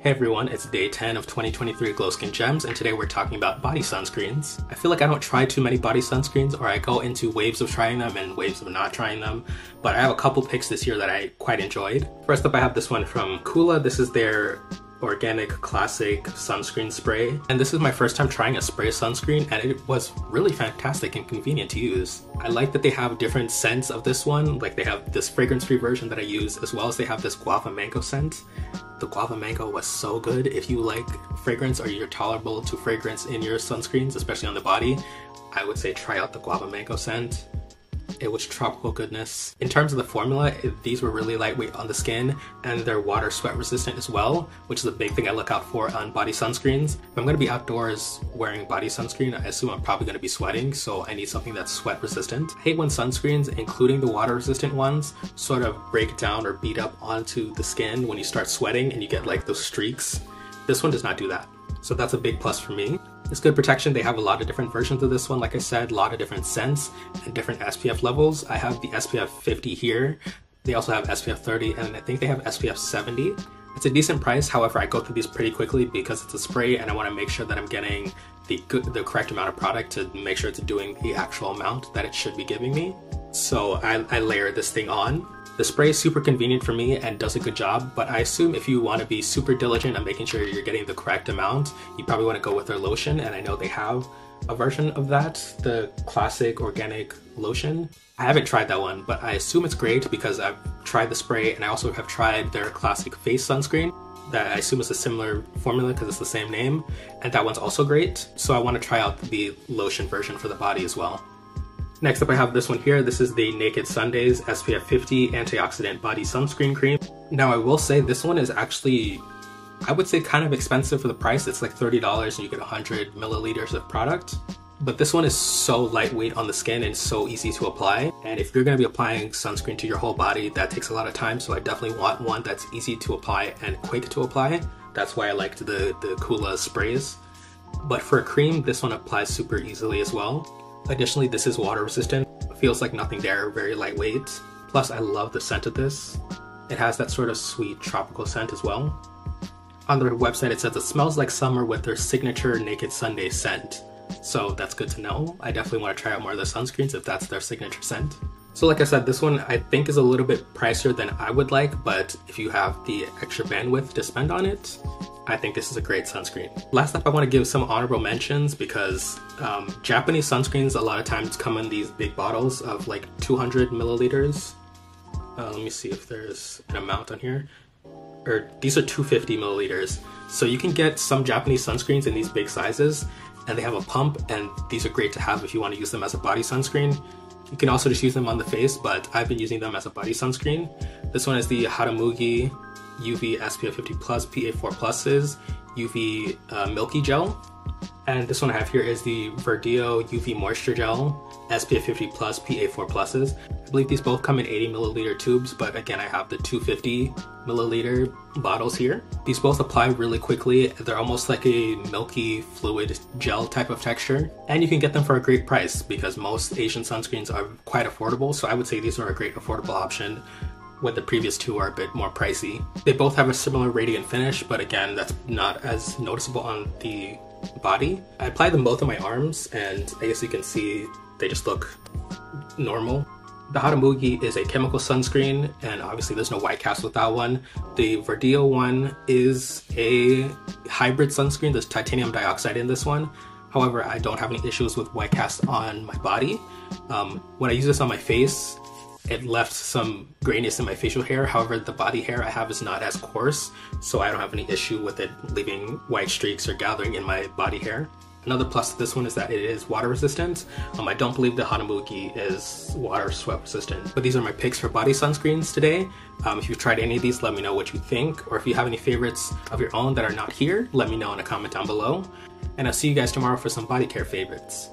Hey everyone, it's day 10 of 2023 Glow Skin Gems, and today we're talking about body sunscreens. I feel like I don't try too many body sunscreens, or I go into waves of trying them and waves of not trying them, but I have a couple picks this year that I quite enjoyed. First up, I have this one from Coola. This is their organic classic sunscreen spray and this is my first time trying a spray sunscreen and it was really fantastic and convenient to use. I like that they have different scents of this one like they have this fragrance free version that I use as well as they have this guava mango scent the guava mango was so good. If you like fragrance or you're tolerable to fragrance in your sunscreens, especially on the body, I would say try out the guava mango scent. It was tropical goodness. In terms of the formula, these were really lightweight on the skin and they're water sweat resistant as well, which is a big thing I look out for on body sunscreens. If I'm gonna be outdoors wearing body sunscreen, I assume I'm probably gonna be sweating, so I need something that's sweat resistant. I hate when sunscreens, including the water resistant ones, sort of break down or beat up onto the skin when you start sweating and you get like those streaks. This one does not do that. So that's a big plus for me. It's good protection. They have a lot of different versions of this one. Like I said, a lot of different scents and different SPF levels. I have the SPF 50 here. They also have SPF 30 and I think they have SPF 70. It's a decent price. However, I go through these pretty quickly because it's a spray and I want to make sure that I'm getting the good, the correct amount of product to make sure it's doing the actual amount that it should be giving me. So I, I layer this thing on the spray is super convenient for me and does a good job, but I assume if you want to be super diligent on making sure you're getting the correct amount, you probably want to go with their lotion, and I know they have a version of that, the classic organic lotion. I haven't tried that one, but I assume it's great because I've tried the spray and I also have tried their classic face sunscreen that I assume is a similar formula because it's the same name, and that one's also great. So I want to try out the lotion version for the body as well. Next up I have this one here. This is the Naked Sundays SPF 50 Antioxidant Body Sunscreen Cream. Now I will say this one is actually, I would say kind of expensive for the price. It's like $30 and you get 100 milliliters of product. But this one is so lightweight on the skin and so easy to apply. And if you're gonna be applying sunscreen to your whole body, that takes a lot of time. So I definitely want one that's easy to apply and quick to apply. That's why I liked the, the Coola sprays. But for a cream, this one applies super easily as well. Additionally, this is water resistant. Feels like nothing there, very lightweight. Plus, I love the scent of this. It has that sort of sweet tropical scent as well. On their website, it says it smells like summer with their signature Naked Sunday scent. So that's good to know. I definitely want to try out more of the sunscreens if that's their signature scent. So like I said, this one I think is a little bit pricier than I would like, but if you have the extra bandwidth to spend on it, I think this is a great sunscreen. Last up, I want to give some honorable mentions because um, Japanese sunscreens a lot of times come in these big bottles of like 200 milliliters. Uh, let me see if there's an amount on here. Or these are 250 milliliters. So you can get some Japanese sunscreens in these big sizes and they have a pump and these are great to have if you want to use them as a body sunscreen. You can also just use them on the face, but I've been using them as a body sunscreen. This one is the Hatomugi UV SPF 50 Plus PA4 Pluses UV uh, Milky Gel. And this one I have here is the Verdio UV Moisture Gel SPF 50 Plus PA4 Pluses. I believe these both come in 80 milliliter tubes, but again, I have the 250 milliliter bottles here. These both apply really quickly. They're almost like a milky fluid gel type of texture. And you can get them for a great price because most Asian sunscreens are quite affordable. So I would say these are a great affordable option when the previous two are a bit more pricey. They both have a similar radiant finish, but again, that's not as noticeable on the body. I applied them both on my arms, and I guess you can see they just look normal. The Hatomugi is a chemical sunscreen, and obviously there's no white cast with that one. The Verdio one is a hybrid sunscreen. There's titanium dioxide in this one. However, I don't have any issues with white cast on my body. Um, when I use this on my face, it left some grayness in my facial hair. However, the body hair I have is not as coarse, so I don't have any issue with it leaving white streaks or gathering in my body hair. Another plus to this one is that it is water resistant. Um, I don't believe the Hatomugi is water sweat resistant. But these are my picks for body sunscreens today. Um, if you've tried any of these, let me know what you think. Or if you have any favorites of your own that are not here, let me know in a comment down below. And I'll see you guys tomorrow for some body care favorites.